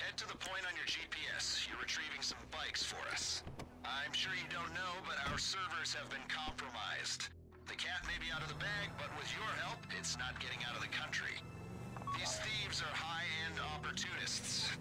Head to the point on your GPS. You're retrieving some bikes for us. I'm sure you don't know, but our servers have been compromised. The cat may be out of the bag, but with your help, it's not getting out of the country. These thieves are high-end opportunists.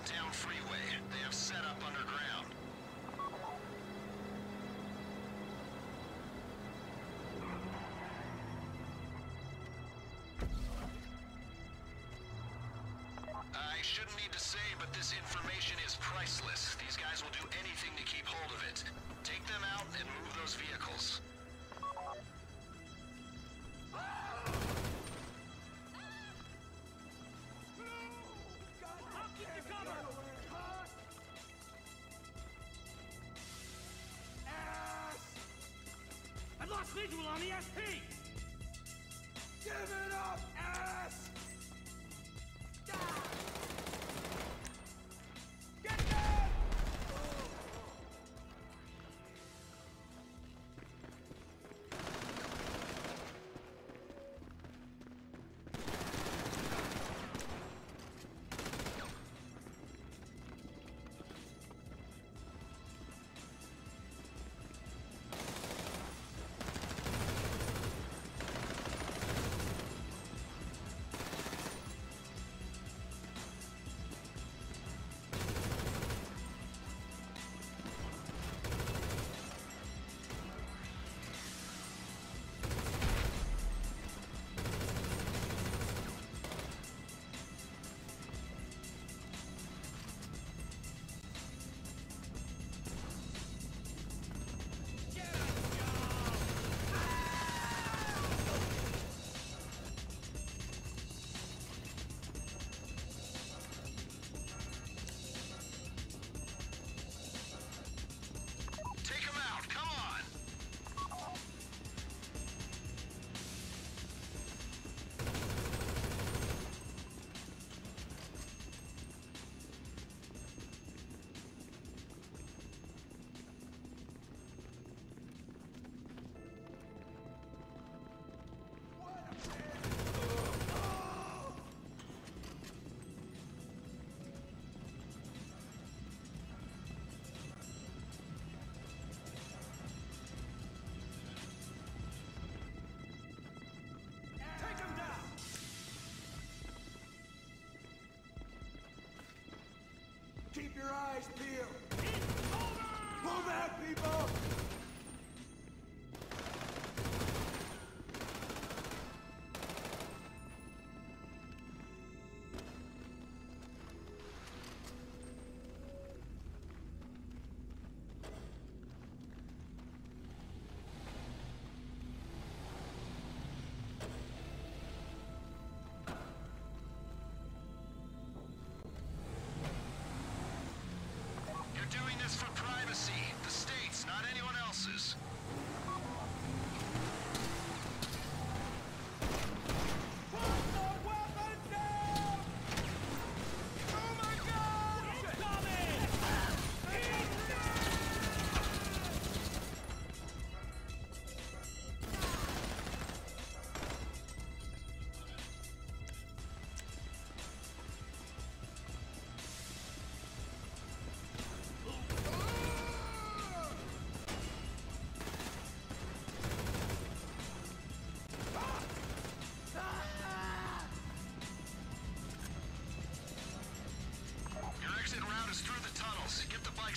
Downtown freeway. They have set up underground. I shouldn't need to say, but this information is priceless. These guys will do anything to keep hold of it. Take them out and move those vehicles. Visual on the SP! Give it up, ass! Get Eyes peeled! Move out, people! Doing this for privacy. The state's, not anyone else's.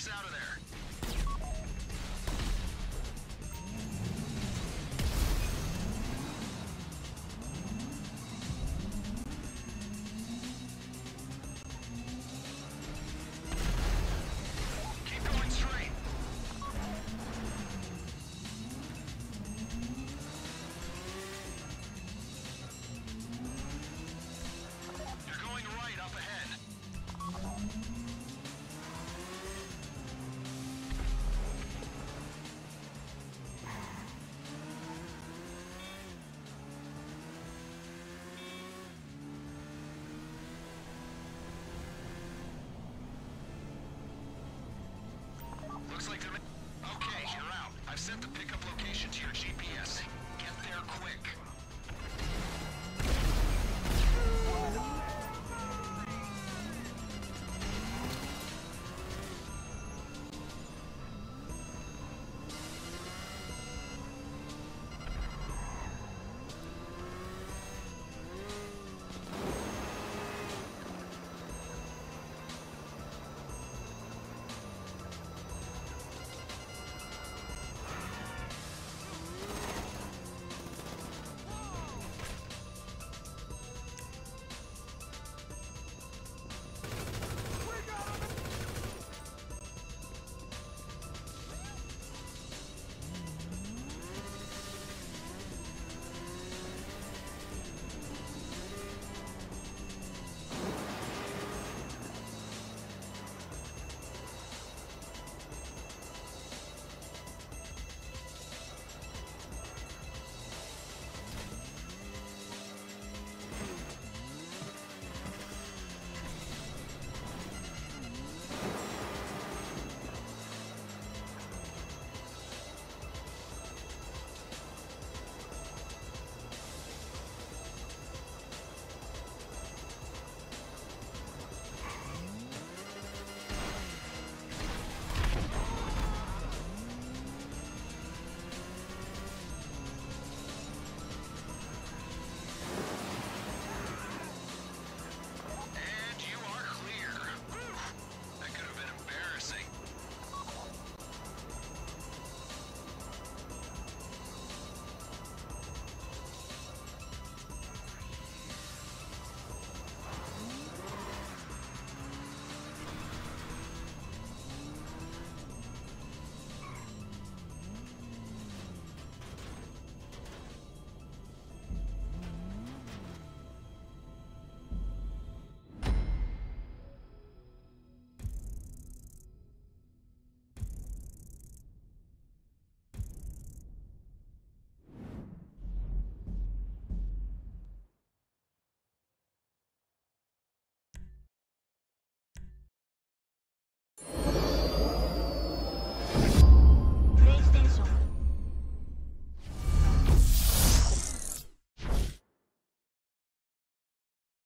Out of there. Looks like they're... Okay, you're out. I've sent the pickup location to your GPS. Get there quick.